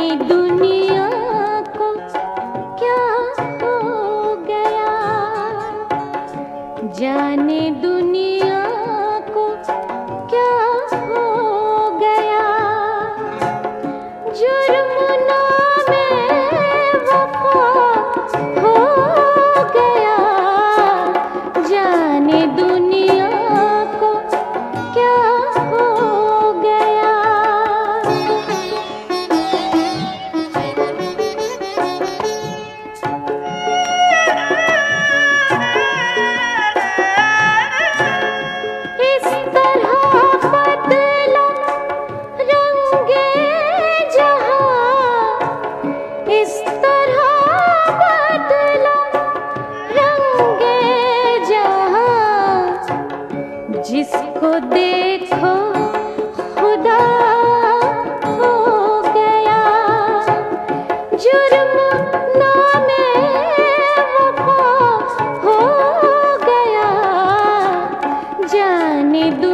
दुनिया को क्या हो गया? जाने दुनिया जिसको देखो खुदा हो गया। जुर्म नामे वफा हो गया। जाने दू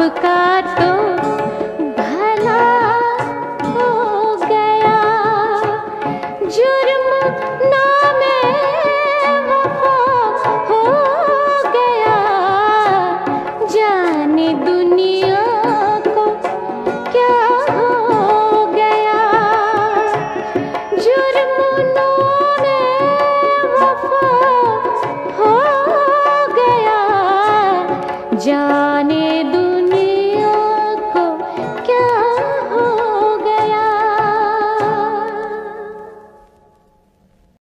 आपका तो भला हो गया। जुर्म नामे वफा हो गया। जाने दुनिया